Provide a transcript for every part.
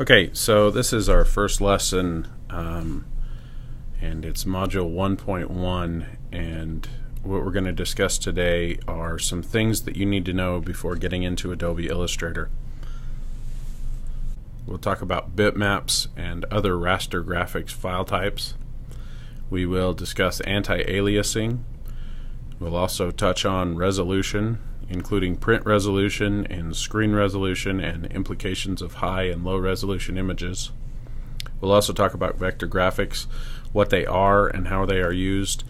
Okay, so this is our first lesson, um, and it's module 1.1. And what we're going to discuss today are some things that you need to know before getting into Adobe Illustrator. We'll talk about bitmaps and other raster graphics file types. We will discuss anti-aliasing. We'll also touch on resolution including print resolution and screen resolution and implications of high and low resolution images. We'll also talk about vector graphics, what they are and how they are used,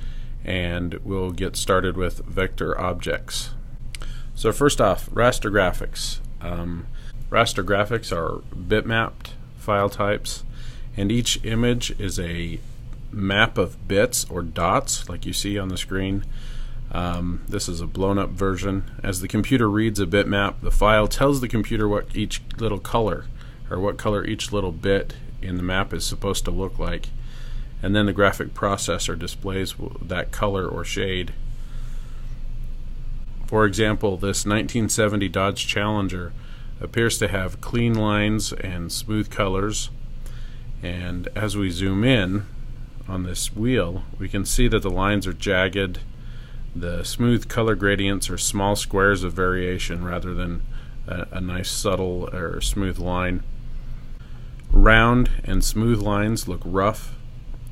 and we'll get started with vector objects. So first off, raster graphics. Um, raster graphics are bitmapped file types, and each image is a map of bits or dots like you see on the screen um, this is a blown up version. As the computer reads a bitmap, the file tells the computer what each little color or what color each little bit in the map is supposed to look like. And then the graphic processor displays that color or shade. For example, this 1970 Dodge Challenger appears to have clean lines and smooth colors. And as we zoom in on this wheel, we can see that the lines are jagged the smooth color gradients are small squares of variation rather than a, a nice subtle or smooth line. Round and smooth lines look rough.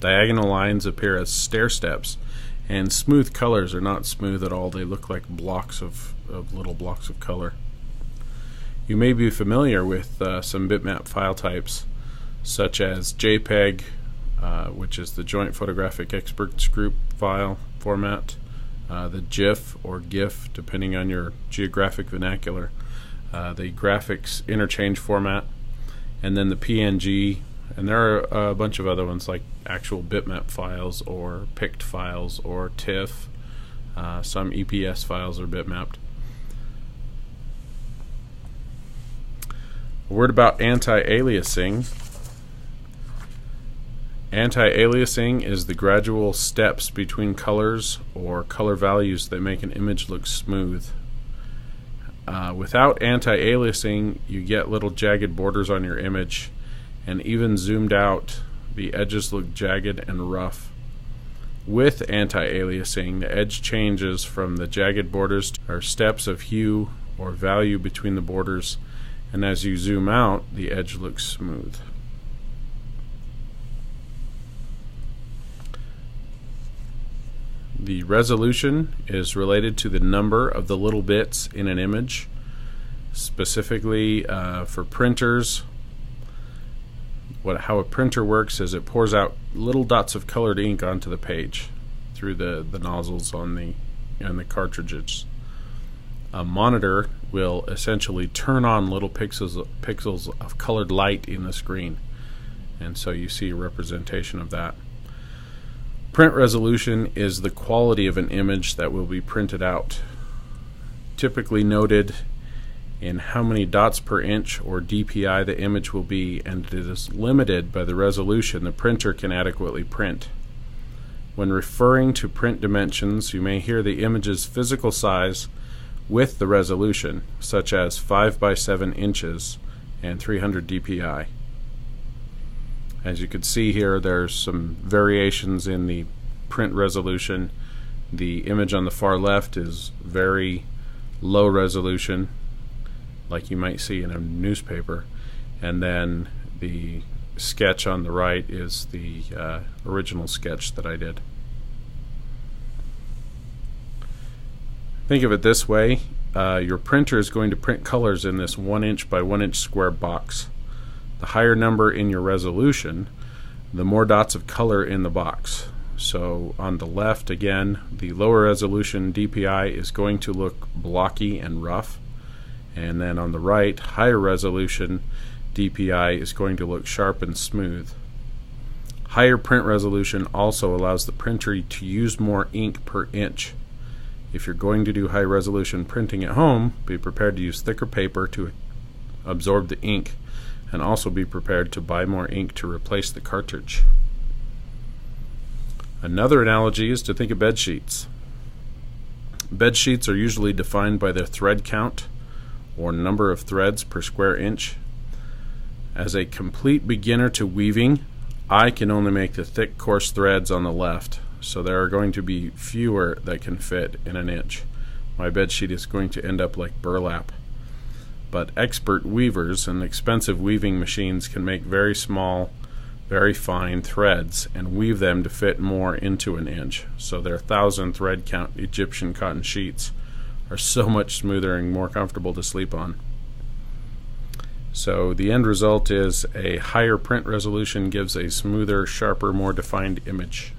Diagonal lines appear as stair steps, and smooth colors are not smooth at all. They look like blocks of, of little blocks of color. You may be familiar with uh, some bitmap file types, such as JPEG, uh, which is the Joint Photographic Experts Group file format, uh, the GIF or GIF, depending on your geographic vernacular, uh, the graphics interchange format, and then the PNG, and there are a bunch of other ones like actual bitmap files or pict files or TIFF. Uh, some EPS files are bitmapped. A word about anti-aliasing. Anti-aliasing is the gradual steps between colors or color values that make an image look smooth. Uh, without anti-aliasing, you get little jagged borders on your image, and even zoomed out, the edges look jagged and rough. With anti-aliasing, the edge changes from the jagged borders or steps of hue or value between the borders, and as you zoom out, the edge looks smooth. The resolution is related to the number of the little bits in an image. Specifically uh, for printers, what how a printer works is it pours out little dots of colored ink onto the page through the, the nozzles on the on the cartridges. A monitor will essentially turn on little pixels pixels of colored light in the screen, and so you see a representation of that. Print resolution is the quality of an image that will be printed out, typically noted in how many dots per inch or DPI the image will be, and it is limited by the resolution the printer can adequately print. When referring to print dimensions, you may hear the image's physical size with the resolution, such as 5 by 7 inches and 300 DPI. As you can see here, there's some variations in the print resolution. The image on the far left is very low resolution, like you might see in a newspaper. And then the sketch on the right is the uh, original sketch that I did. Think of it this way. Uh, your printer is going to print colors in this one inch by one inch square box. The higher number in your resolution, the more dots of color in the box. So on the left, again, the lower resolution DPI is going to look blocky and rough. And then on the right, higher resolution DPI is going to look sharp and smooth. Higher print resolution also allows the printer to use more ink per inch. If you're going to do high resolution printing at home, be prepared to use thicker paper to absorb the ink and also be prepared to buy more ink to replace the cartridge. Another analogy is to think of bed sheets. Bed sheets are usually defined by their thread count or number of threads per square inch. As a complete beginner to weaving, I can only make the thick coarse threads on the left, so there are going to be fewer that can fit in an inch. My bed sheet is going to end up like burlap. But expert weavers and expensive weaving machines can make very small, very fine threads and weave them to fit more into an inch. So their thousand thread count Egyptian cotton sheets are so much smoother and more comfortable to sleep on. So the end result is a higher print resolution gives a smoother, sharper, more defined image.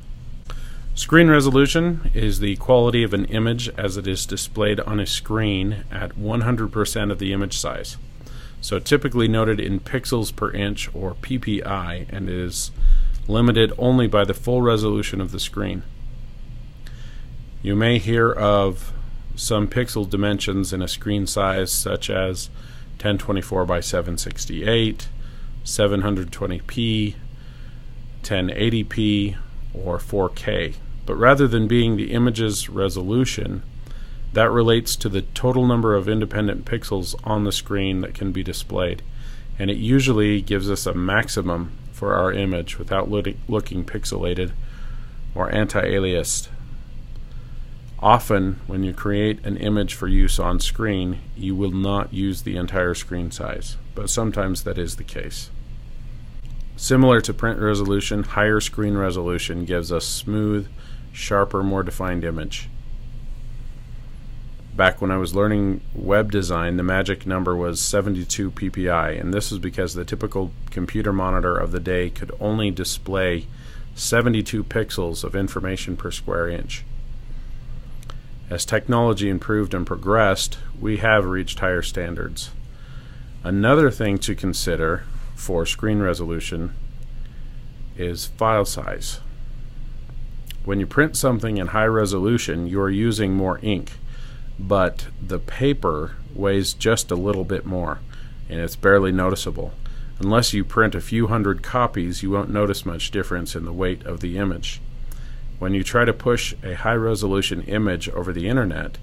Screen resolution is the quality of an image as it is displayed on a screen at 100% of the image size. So typically noted in pixels per inch or PPI and is limited only by the full resolution of the screen. You may hear of some pixel dimensions in a screen size such as 1024 by 768, 720p, 1080p, or 4K. But rather than being the image's resolution, that relates to the total number of independent pixels on the screen that can be displayed. And it usually gives us a maximum for our image without looking pixelated or anti-aliased. Often, when you create an image for use on screen, you will not use the entire screen size, but sometimes that is the case. Similar to print resolution, higher screen resolution gives us smooth, sharper, more defined image. Back when I was learning web design, the magic number was 72 ppi, and this is because the typical computer monitor of the day could only display 72 pixels of information per square inch. As technology improved and progressed, we have reached higher standards. Another thing to consider for screen resolution is file size. When you print something in high resolution, you are using more ink, but the paper weighs just a little bit more, and it's barely noticeable. Unless you print a few hundred copies, you won't notice much difference in the weight of the image. When you try to push a high resolution image over the internet,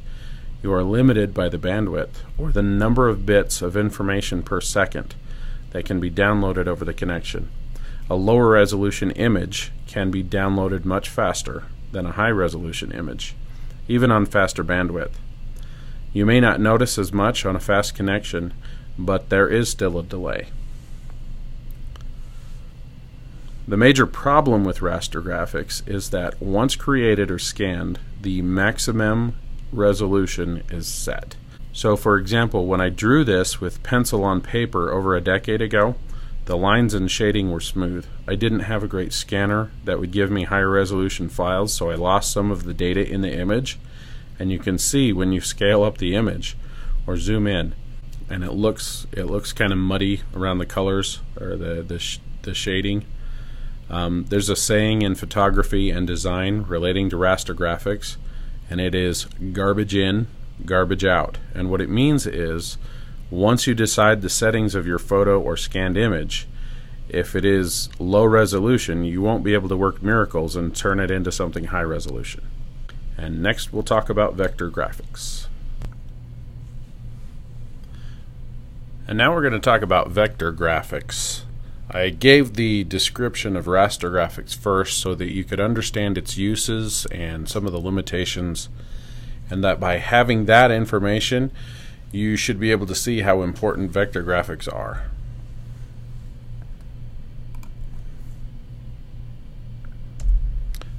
you are limited by the bandwidth or the number of bits of information per second that can be downloaded over the connection. A lower resolution image can be downloaded much faster than a high resolution image, even on faster bandwidth. You may not notice as much on a fast connection, but there is still a delay. The major problem with raster graphics is that once created or scanned, the maximum resolution is set. So for example, when I drew this with pencil on paper over a decade ago, the lines and shading were smooth. I didn't have a great scanner that would give me higher resolution files, so I lost some of the data in the image. And you can see when you scale up the image or zoom in, and it looks it looks kind of muddy around the colors or the the, sh the shading. Um, there's a saying in photography and design relating to raster graphics, and it is garbage in, garbage out. And what it means is once you decide the settings of your photo or scanned image, if it is low resolution, you won't be able to work miracles and turn it into something high resolution. And next we'll talk about vector graphics. And now we're going to talk about vector graphics. I gave the description of raster graphics first so that you could understand its uses and some of the limitations, and that by having that information, you should be able to see how important vector graphics are.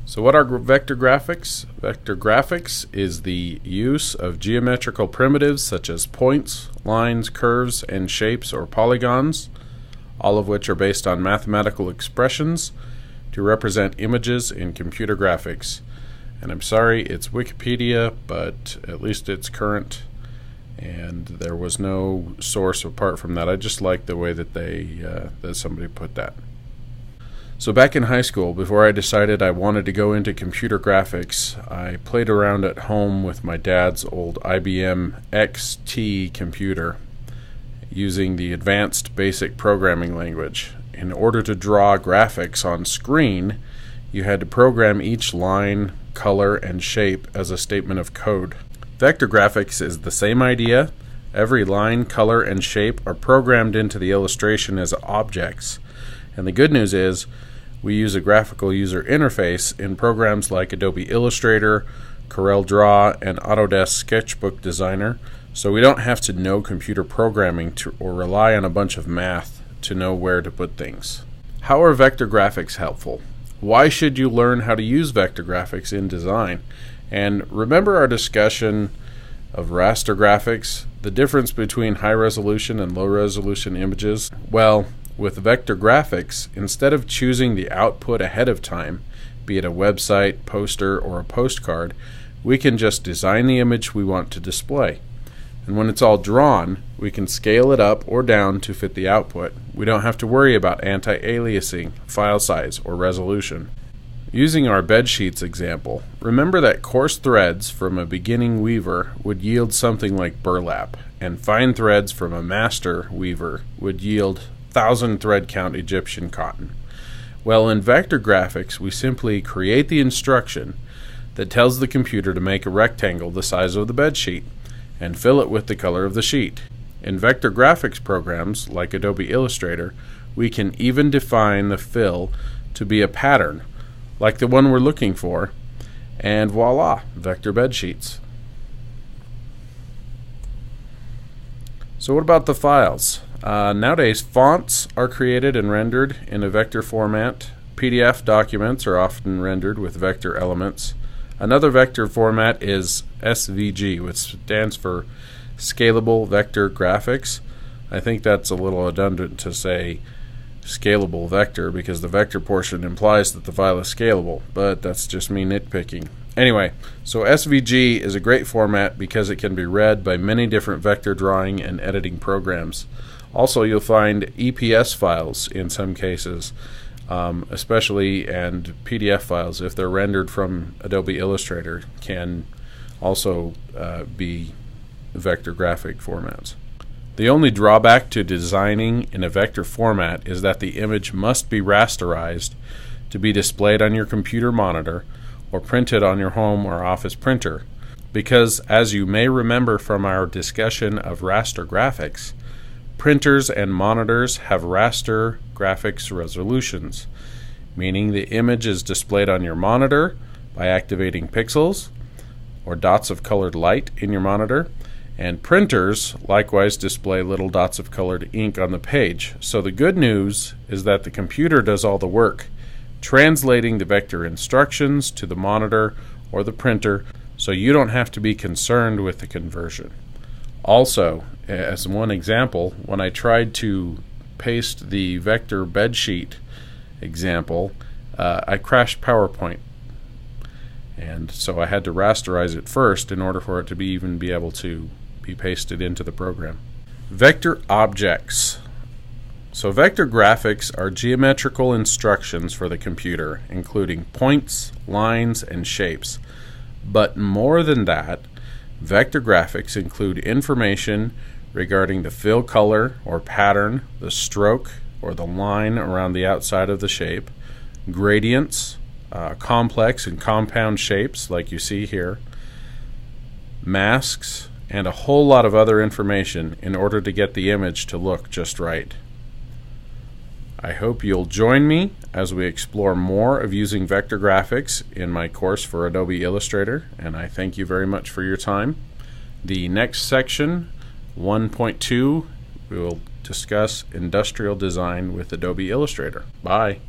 So what are vector graphics? Vector graphics is the use of geometrical primitives such as points, lines, curves, and shapes or polygons all of which are based on mathematical expressions to represent images in computer graphics. And I'm sorry, it's Wikipedia, but at least it's current, and there was no source apart from that. I just like the way that they uh, that somebody put that. So back in high school, before I decided I wanted to go into computer graphics, I played around at home with my dad's old IBM XT computer using the Advanced Basic Programming Language. In order to draw graphics on screen, you had to program each line, color, and shape as a statement of code. Vector graphics is the same idea Every line, color, and shape are programmed into the illustration as objects. And the good news is we use a graphical user interface in programs like Adobe Illustrator, Corel Draw, and Autodesk Sketchbook Designer, so we don't have to know computer programming to, or rely on a bunch of math to know where to put things. How are vector graphics helpful? Why should you learn how to use vector graphics in design? And remember our discussion of raster graphics, the difference between high resolution and low resolution images? Well, with vector graphics, instead of choosing the output ahead of time, be it a website, poster, or a postcard, we can just design the image we want to display. And when it's all drawn, we can scale it up or down to fit the output. We don't have to worry about anti-aliasing, file size, or resolution. Using our bedsheets example, remember that coarse threads from a beginning weaver would yield something like burlap, and fine threads from a master weaver would yield thousand thread count Egyptian cotton. Well, in vector graphics, we simply create the instruction that tells the computer to make a rectangle the size of the bedsheet and fill it with the color of the sheet. In vector graphics programs like Adobe Illustrator, we can even define the fill to be a pattern, like the one we're looking for, and voila, vector bed sheets. So what about the files? Uh, nowadays, fonts are created and rendered in a vector format. PDF documents are often rendered with vector elements. Another vector format is SVG, which stands for Scalable Vector Graphics. I think that's a little redundant to say scalable vector because the vector portion implies that the file is scalable, but that's just me nitpicking. Anyway, so SVG is a great format because it can be read by many different vector drawing and editing programs. Also, you'll find EPS files in some cases um, especially and PDF files, if they're rendered from Adobe Illustrator, can also uh, be vector graphic formats. The only drawback to designing in a vector format is that the image must be rasterized to be displayed on your computer monitor or printed on your home or office printer. Because, as you may remember from our discussion of raster graphics, Printers and monitors have raster graphics resolutions, meaning the image is displayed on your monitor by activating pixels or dots of colored light in your monitor. And printers likewise display little dots of colored ink on the page. So the good news is that the computer does all the work, translating the vector instructions to the monitor or the printer so you don't have to be concerned with the conversion. Also, as one example, when I tried to paste the vector bedsheet example, uh, I crashed PowerPoint. And so I had to rasterize it first in order for it to be even be able to be pasted into the program. Vector objects. So vector graphics are geometrical instructions for the computer, including points, lines, and shapes. But more than that, Vector graphics include information regarding the fill color or pattern, the stroke or the line around the outside of the shape, gradients, uh, complex and compound shapes like you see here, masks, and a whole lot of other information in order to get the image to look just right. I hope you'll join me as we explore more of using vector graphics in my course for Adobe Illustrator, and I thank you very much for your time. The next section, 1.2, we will discuss industrial design with Adobe Illustrator. Bye.